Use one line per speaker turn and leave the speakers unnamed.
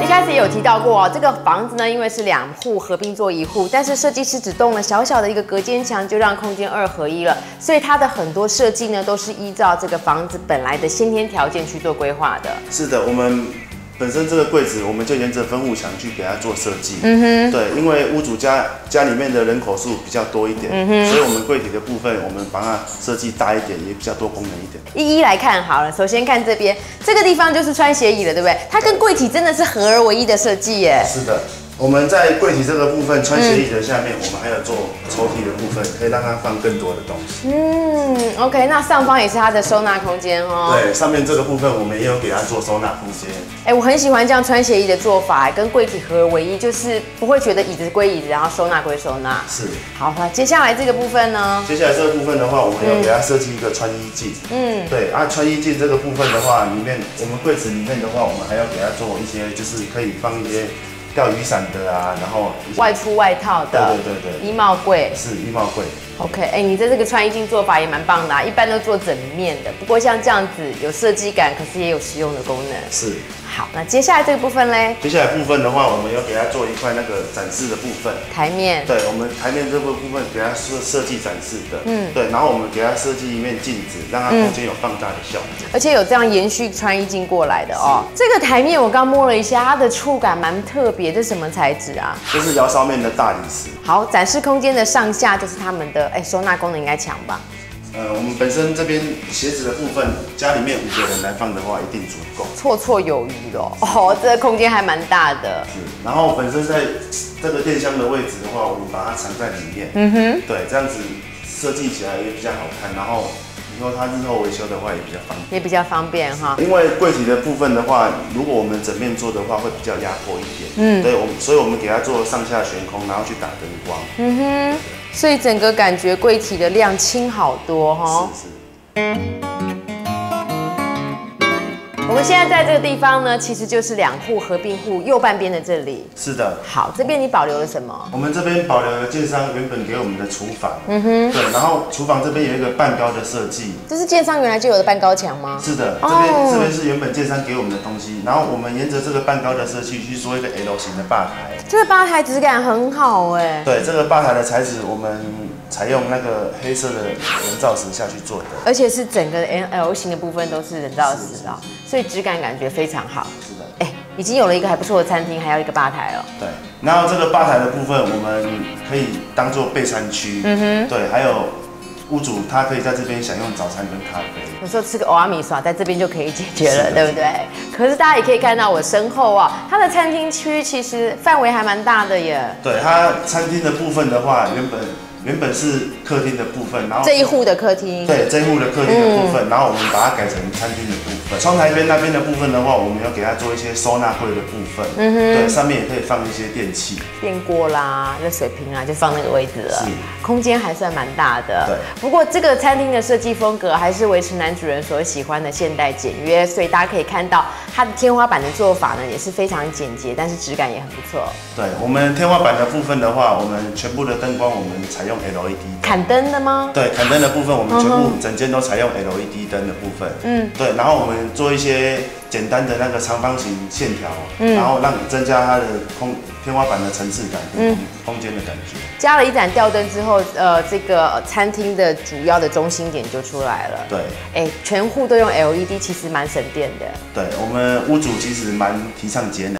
一开始也有提到过哦，这个房子呢，因为是两户合并做一户，但是设计师只动了小小的一个隔间墙，就让空间二合一了。所以它的很多设计呢，都是依照这个房子本来的先天条件去做规划的。
是的，我们本身这个柜子，我们就沿着分户墙去给它做设计。嗯哼，对，因为屋主家家里面的人口数比较多一点，嗯哼，所以我们柜体的部分，我们把它设计大一点，也比较多功能一点。
一一来看好了，首先看这边这个地方就是穿鞋椅了，对不对？它跟柜体真的是合而为一的设计耶。
是的。我们在柜体这个部分，穿鞋椅的下面，我们还有做抽屉的部分，可以让它放更多的东西。
嗯，OK，那上方也是它的收纳空间哦。
对，上面这个部分我们也有给它做收纳空间。
哎，我很喜欢这样穿鞋椅的做法，跟柜体合而为一，就是不会觉得椅子归椅子，然后收纳归收纳。
是。
好，那接下来这个部分呢？
接下来这个部分的话，我们要给它设计一个穿衣镜。嗯，对啊，穿衣镜这个部分的话，里面我们柜子里面的话，我们还要给它做一些，就是可以放一些。钓鱼伞的啊，然后
外出外套的，
对对对
衣帽柜
是衣帽柜。
OK，哎，你的这个穿衣镜做法也蛮棒的，啊一般都做整面的，不过像这样子有设计感，可是也有实用的功能。
是。
好，那接下来这个部分嘞？
接下来部分的话，我们要给它做一块那个展示的部分。
台面。
对，我们台面这个部分给它设设计展示的。嗯。对，然后我们给它设计一面镜子，让它空间有放大的效果。
而且有这样延续穿衣镜过来的哦。这个台面我刚摸了一下，它的触感蛮特别，这是什么材质啊？
这是窑烧面的大理石。
好，展示空间的上下就是他们的哎收纳功能应该强吧？
呃，我们本身这边鞋子的部分，家里面五个人来放的话，一定足够，
绰绰有余的哦。这个空间还蛮大的。
是，然后本身在这个电箱的位置的话，我们把它藏在里面。嗯哼。对，这样子设计起来也比较好看。然后以后它日后维修的话也比较方便。
也比较方便哈。
因为柜体的部分的话，如果我们整面做的话，会比较压迫一点。嗯。对，我们所以我们给它做上下悬空，然后去打灯光。嗯
哼。所以整个感觉柜体的量轻好多哈。是是。我们现在在这个地方呢，其实就是两户合并户右半边的这里。
是的。
好，这边你保留了什么？
我们这边保留了建商原本给我们的厨房。嗯哼。对，然后厨房这边有一个半高的设计。
这是建商原来就有的半高墙吗？
是的，这边这边是原本建商给我们的东西，然后我们沿着这个半高的设计去做一个 L 型的吧台。
这个吧台质感很好哎。
对，这个吧台的材质我们采用那个黑色的人造石下去做的，
而且是整个 L 型的部分都是人造石啊。所以质感感觉非常好。是的，哎，已经有了一个还不错的餐厅，还有一个吧台了。
对，然后这个吧台的部分，我们可以当做备餐区。嗯哼。对，还有屋主他可以在这边享用早餐跟咖啡。
有时候吃个欧阿米耍，在这边就可以解决了，对不对？可是大家也可以看到我身后啊，它的餐厅区其实范围还蛮大的耶。
对，它餐厅的部分的话，原本。原本是客厅的部分，然后
这一户的客厅，
对这一户的客厅的部分，然后我们把它改成餐厅的部分。窗台边那边的部分的话，我们要给它做一些收纳柜的部分，嗯哼，对，上面也可以放一些电器、
电锅啦、热水瓶啊，就放那个位置了。是，空间还算蛮大的。
对，
不过这个餐厅的设计风格还是维持男主人所喜欢的现代简约，所以大家可以看到它的天花板的做法呢也是非常简洁，但是质感也很不错。
对我们天花板的部分的话，我们全部的灯光我们采用 LED
砍灯的吗？
对，砍灯的部分我们全部整间都采用 LED 灯的部分。嗯，对，然后我们做一些简单的那个长方形线条，嗯然后让增加它的空天花板的层次感，嗯，空间的感觉。
加了一盏吊灯之后，呃，这个餐厅的主要的中心点就出来了。
对，
哎，全户都用 LED，其实蛮省电的。
对我们屋主其实蛮提倡节能。